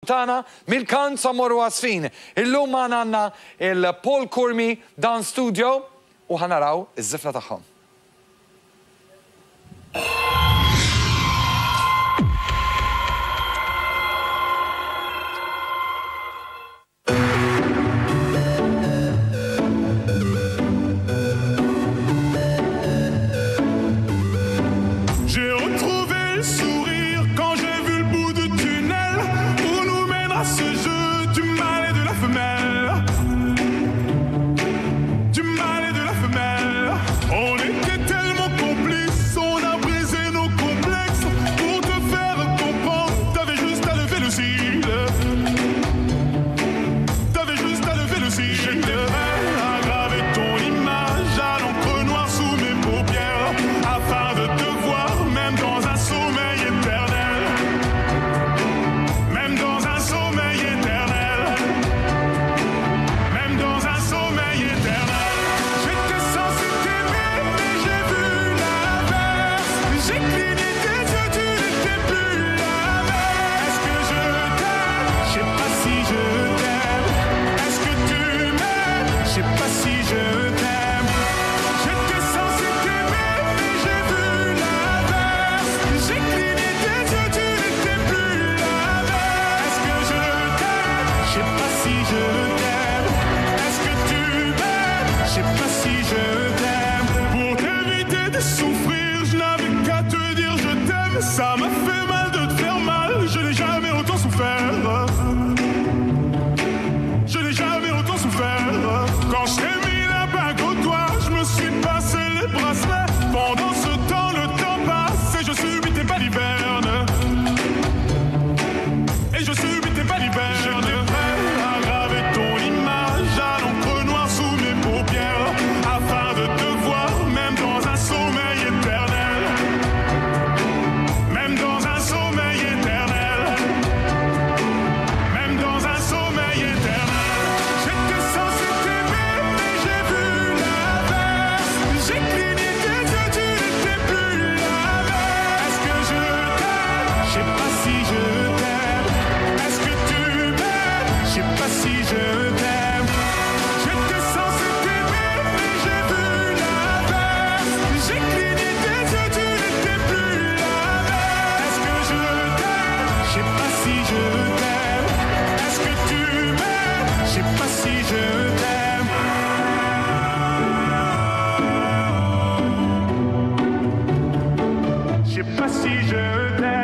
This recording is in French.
Montana, mill-kan samorru għasfin. Illum għanna il-Paul Kurmi dan studio u ħanaraw iż-zifra taħħom. sick Si je t'aime, je te sens si mais j'ai plus la terre. J'ai créé des paix, plus la. Est-ce que je t'aime? Je sais pas si je t'aime. Est-ce que tu m'aimes? Je sais pas si je t'aime, je sais pas si je t'aime.